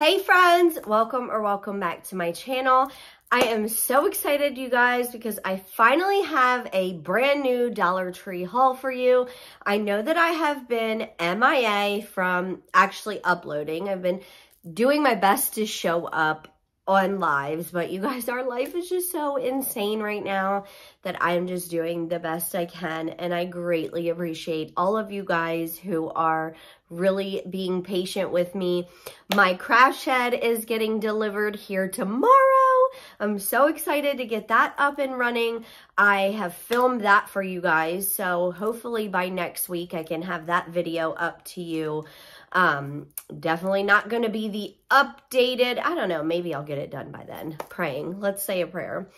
Hey friends, welcome or welcome back to my channel. I am so excited you guys because I finally have a brand new Dollar Tree haul for you. I know that I have been MIA from actually uploading. I've been doing my best to show up on lives, but you guys, our life is just so insane right now that I'm just doing the best I can. And I greatly appreciate all of you guys who are really being patient with me. My crash head is getting delivered here tomorrow. I'm so excited to get that up and running. I have filmed that for you guys. So hopefully by next week, I can have that video up to you. Um, definitely not going to be the updated, I don't know, maybe I'll get it done by then. Praying. Let's say a prayer.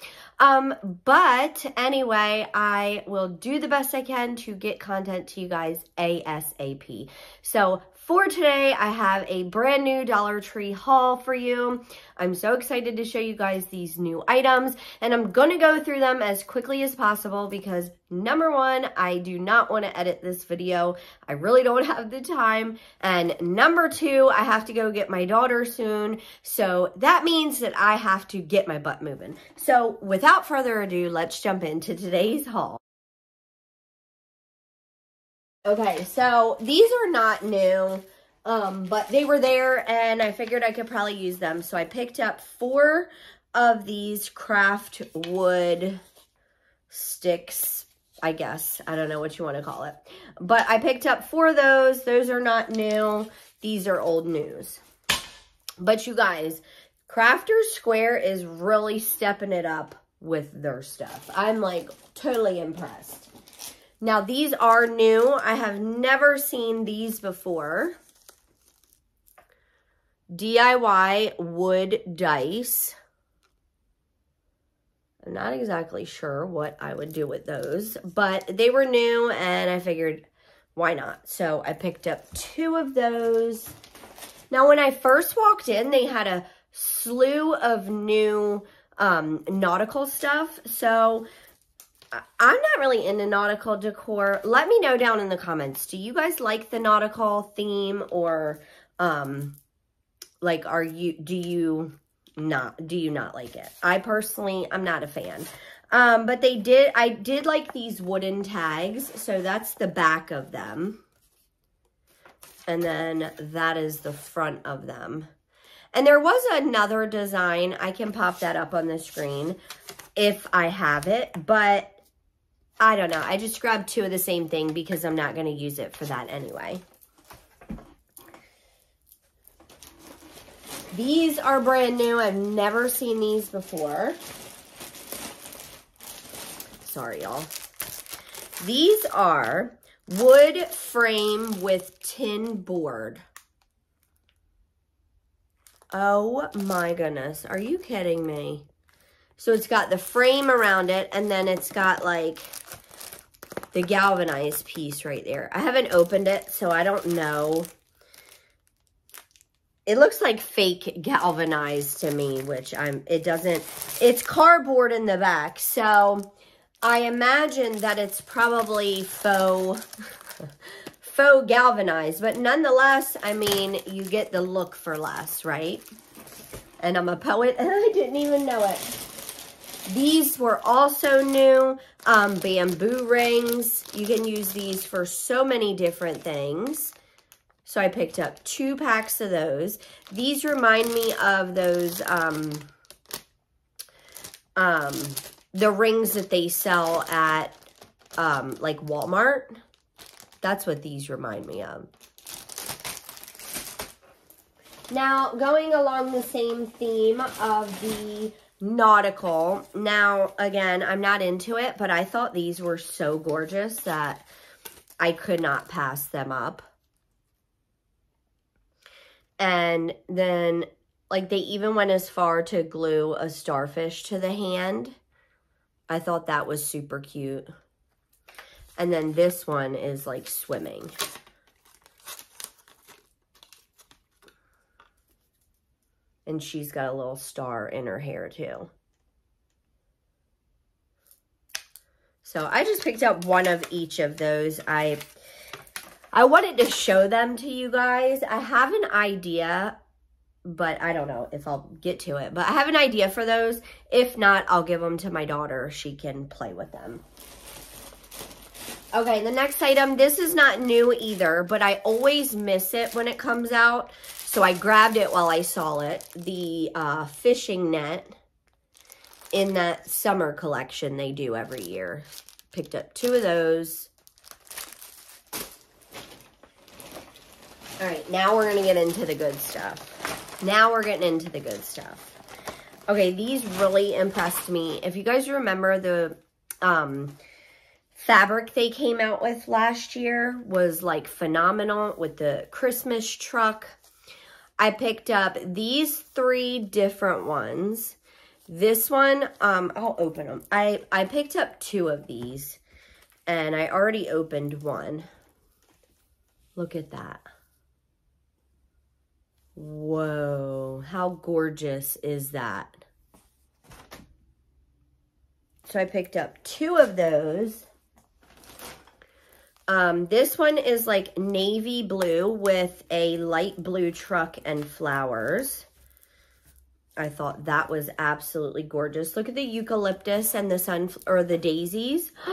Um, but anyway, I will do the best I can to get content to you guys ASAP. So for today, I have a brand new Dollar Tree haul for you. I'm so excited to show you guys these new items and I'm to go through them as quickly as possible because number one, I do not want to edit this video. I really don't have the time. And number two, I have to go get my daughter soon. So that means that I have to get my butt moving. So without further ado, let's jump into today's haul. Okay, so these are not new, um, but they were there and I figured I could probably use them. So I picked up four of these craft wood sticks, I guess. I don't know what you want to call it. But I picked up four of those. Those are not new. These are old news. But you guys, Crafter's Square is really stepping it up with their stuff. I'm like totally impressed. Now, these are new. I have never seen these before. DIY wood dice. I'm not exactly sure what I would do with those, but they were new and I figured why not? So I picked up two of those. Now, when I first walked in, they had a slew of new um, nautical stuff. So I'm not really into nautical decor. Let me know down in the comments. Do you guys like the nautical theme or um like are you do you not do you not like it? I personally I'm not a fan. Um but they did I did like these wooden tags. So that's the back of them. And then that is the front of them. And there was another design. I can pop that up on the screen if I have it. But I don't know. I just grabbed two of the same thing because I'm not going to use it for that anyway. These are brand new. I've never seen these before. Sorry, y'all. These are wood frame with tin board. Oh my goodness. Are you kidding me? So it's got the frame around it and then it's got like the galvanized piece right there. I haven't opened it, so I don't know. It looks like fake galvanized to me, which I'm, it doesn't, it's cardboard in the back. So I imagine that it's probably faux, faux galvanized, but nonetheless, I mean, you get the look for less, right? And I'm a poet and I didn't even know it. These were also new. Um, bamboo rings. You can use these for so many different things. So I picked up two packs of those. These remind me of those, um, um, the rings that they sell at, um, like Walmart. That's what these remind me of. Now, going along the same theme of the nautical. Now, again, I'm not into it, but I thought these were so gorgeous that I could not pass them up. And then, like, they even went as far to glue a starfish to the hand. I thought that was super cute. And then this one is, like, swimming. And she's got a little star in her hair too. So I just picked up one of each of those. I I wanted to show them to you guys. I have an idea but I don't know if I'll get to it. But I have an idea for those. If not, I'll give them to my daughter. She can play with them. Okay, the next item, this is not new either, but I always miss it when it comes out. So I grabbed it while I saw it. The uh, fishing net in that summer collection they do every year. Picked up two of those. All right, now we're to get into the good stuff. Now we're getting into the good stuff. Okay, these really impressed me. If you guys remember the um, fabric they came out with last year was like phenomenal with the Christmas truck. I picked up these three different ones this one, um, I'll open them. I, I picked up two of these, and I already opened one. Look at that. Whoa, how gorgeous is that? So I picked up two of those. Um, this one is like navy blue with a light blue truck and flowers. I thought that was absolutely gorgeous. Look at the eucalyptus and the sun or the daisies.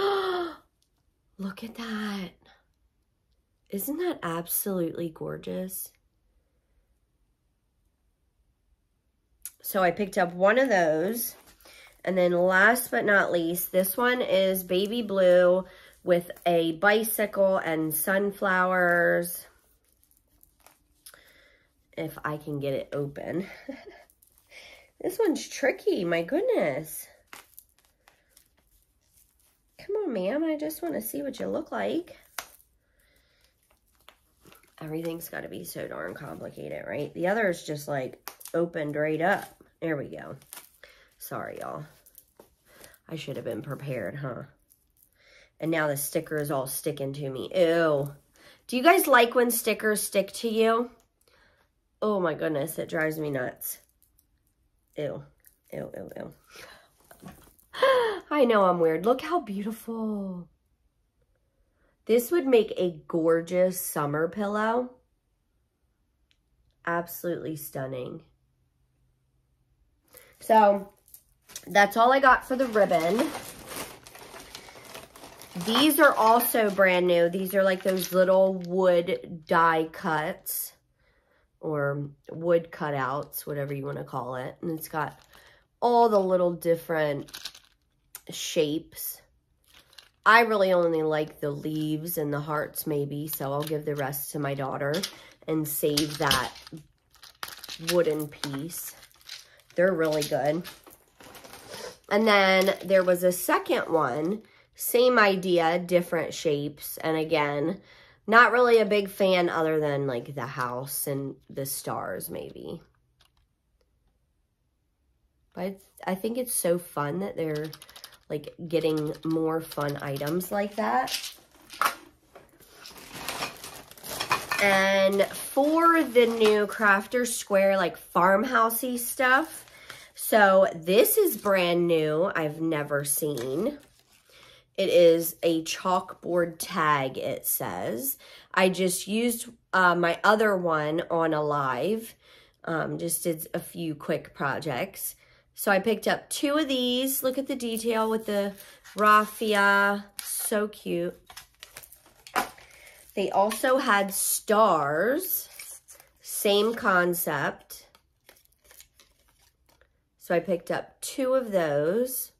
Look at that. Isn't that absolutely gorgeous? So I picked up one of those. And then last but not least, this one is baby blue with a bicycle and sunflowers. If I can get it open. This one's tricky, my goodness. Come on, ma'am. I just want to see what you look like. Everything's got to be so darn complicated, right? The other is just like opened right up. There we go. Sorry, y'all. I should have been prepared, huh? And now the sticker is all sticking to me. Ew. Do you guys like when stickers stick to you? Oh my goodness, it drives me nuts. Ew. Ew, ew, ew. I know I'm weird. Look how beautiful. This would make a gorgeous summer pillow. Absolutely stunning. So, that's all I got for the ribbon. These are also brand new. These are like those little wood die cuts or wood cutouts, whatever you want to call it. And it's got all the little different shapes. I really only like the leaves and the hearts maybe, so I'll give the rest to my daughter and save that wooden piece. They're really good. And then there was a second one, same idea, different shapes. And again, not really a big fan other than like the house and the stars maybe. But I think it's so fun that they're like getting more fun items like that. And for the new Crafter Square like farmhousey stuff, so this is brand new. I've never seen. It is a chalkboard tag, it says. I just used uh, my other one on a live. Um, just did a few quick projects. So I picked up two of these. Look at the detail with the raffia. So cute. They also had stars. Same concept. So I picked up two of those.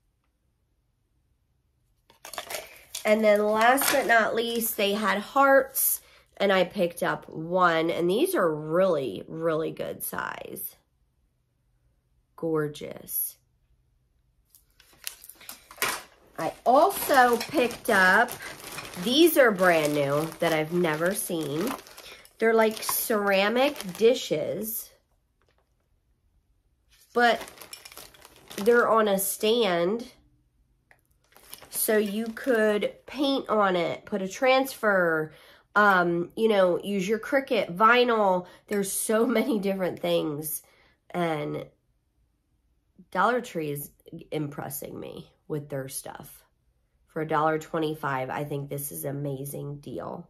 And then last but not least, they had hearts and I picked up one. And these are really, really good size. Gorgeous. I also picked up, these are brand new that I've never seen. They're like ceramic dishes, but they're on a stand so you could paint on it, put a transfer, um, you know, use your Cricut, vinyl. There's so many different things. And Dollar Tree is impressing me with their stuff. For $1.25, I think this is an amazing deal.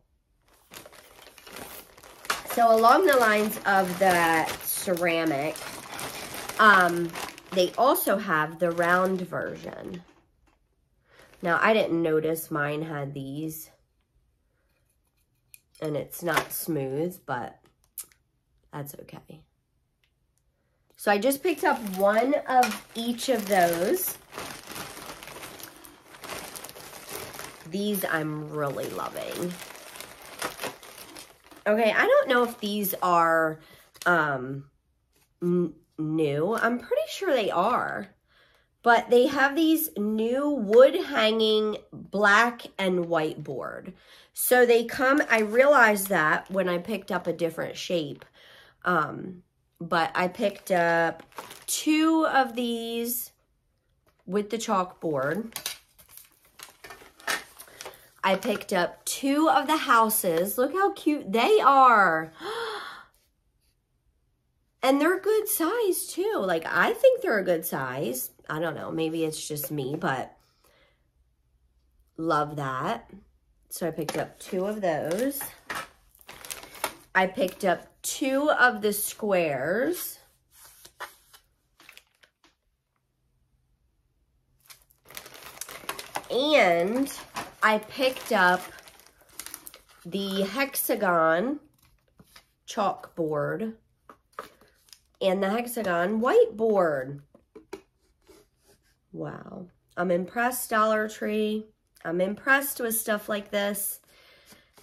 So along the lines of the ceramic. Um, they also have the round version. Now, I didn't notice mine had these. And it's not smooth, but that's okay. So I just picked up one of each of those. These I'm really loving. Okay, I don't know if these are um, new. I'm pretty sure they are. But they have these new wood hanging black and white board. So they come, I realized that when I picked up a different shape. Um, but I picked up two of these with the chalkboard. I picked up two of the houses. Look how cute they are. And they're good size too. Like, I think they're a good size. I don't know. Maybe it's just me, but love that. So I picked up two of those. I picked up two of the squares. And I picked up the hexagon chalkboard and the hexagon whiteboard. Wow. I'm impressed, Dollar Tree. I'm impressed with stuff like this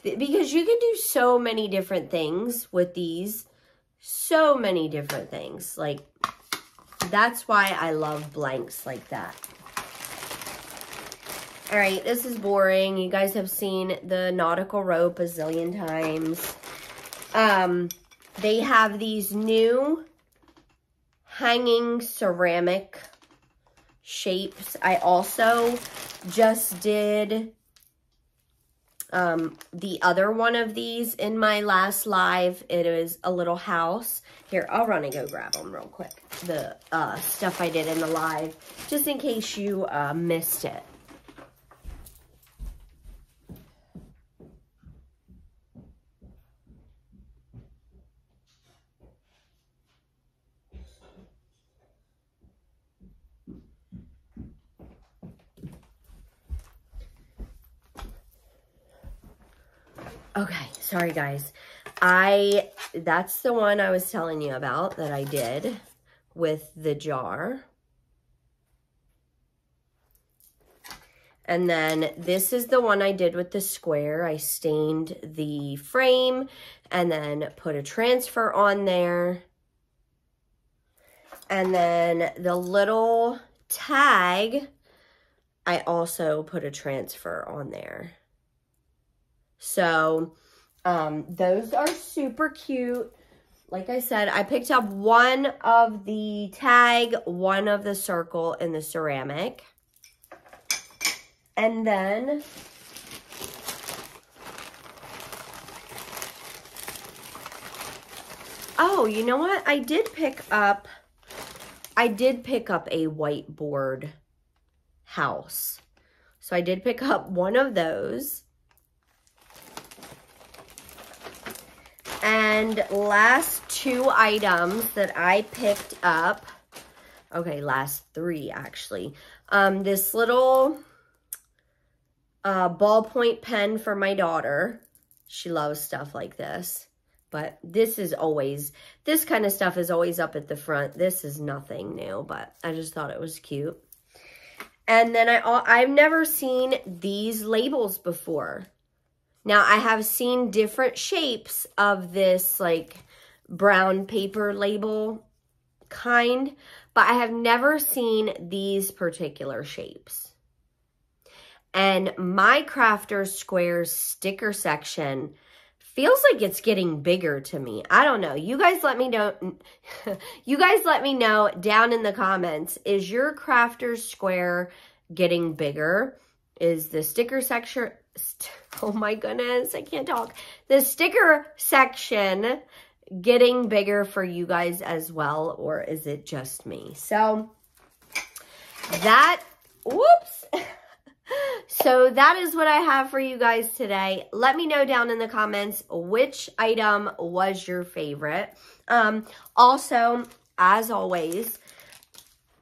because you can do so many different things with these. So many different things. Like, that's why I love blanks like that. All right, this is boring. You guys have seen the nautical rope a zillion times. Um, they have these new hanging ceramic shapes. I also just did um, the other one of these in my last live. It is a little house. Here, I'll run and go grab them real quick. The uh, stuff I did in the live, just in case you uh, missed it. Okay, sorry guys. I, that's the one I was telling you about that I did with the jar. And then this is the one I did with the square. I stained the frame and then put a transfer on there. And then the little tag, I also put a transfer on there. So um, those are super cute. Like I said, I picked up one of the tag, one of the circle in the ceramic. And then Oh, you know what? I did pick up, I did pick up a whiteboard house. So I did pick up one of those. And last two items that I picked up, okay, last three actually. Um, this little uh, ballpoint pen for my daughter. She loves stuff like this. But this is always, this kind of stuff is always up at the front. This is nothing new, but I just thought it was cute. And then I, I've never seen these labels before. Now, I have seen different shapes of this, like, brown paper label kind, but I have never seen these particular shapes. And my Crafters Squares sticker section feels like it's getting bigger to me. I don't know. You guys let me know. you guys let me know down in the comments. Is your Crafters Square getting bigger? Is the sticker section oh my goodness, I can't talk. The sticker section getting bigger for you guys as well, or is it just me? So that, whoops. so that is what I have for you guys today. Let me know down in the comments which item was your favorite. Um, also, as always,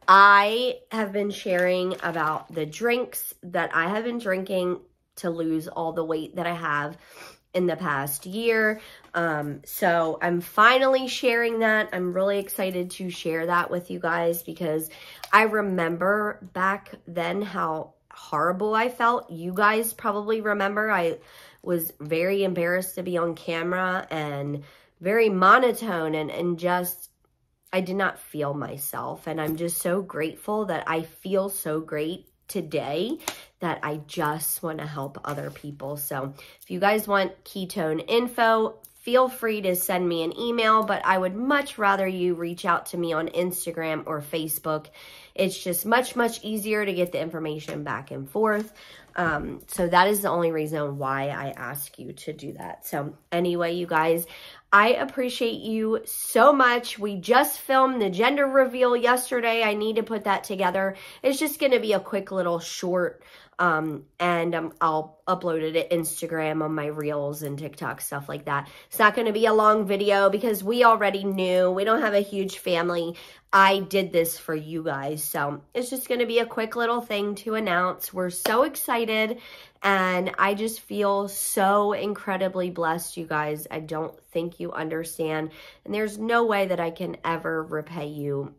I have been sharing about the drinks that I have been drinking to lose all the weight that I have in the past year. Um, so I'm finally sharing that. I'm really excited to share that with you guys because I remember back then how horrible I felt. You guys probably remember I was very embarrassed to be on camera and very monotone and, and just, I did not feel myself. And I'm just so grateful that I feel so great today that I just want to help other people. So if you guys want ketone info, feel free to send me an email, but I would much rather you reach out to me on Instagram or Facebook. It's just much, much easier to get the information back and forth. Um, so that is the only reason why I ask you to do that. So anyway, you guys, I appreciate you so much. We just filmed the gender reveal yesterday. I need to put that together. It's just going to be a quick little short um, and um, I'll upload it to Instagram on my reels and TikTok, stuff like that. It's not going to be a long video because we already knew. We don't have a huge family. I did this for you guys. So it's just going to be a quick little thing to announce. We're so excited and I just feel so incredibly blessed, you guys. I don't think you understand. And there's no way that I can ever repay you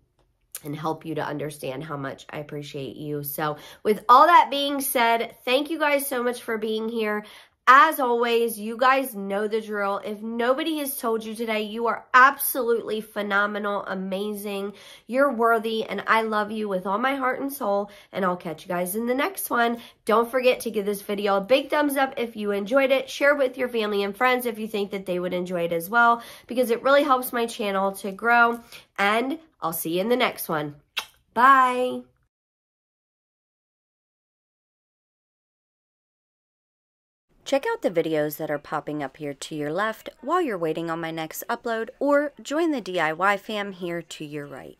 and help you to understand how much I appreciate you. So with all that being said, thank you guys so much for being here. As always, you guys know the drill. If nobody has told you today, you are absolutely phenomenal, amazing. You're worthy, and I love you with all my heart and soul, and I'll catch you guys in the next one. Don't forget to give this video a big thumbs up if you enjoyed it. Share with your family and friends if you think that they would enjoy it as well, because it really helps my channel to grow, and I'll see you in the next one. Bye. Check out the videos that are popping up here to your left while you're waiting on my next upload or join the DIY fam here to your right.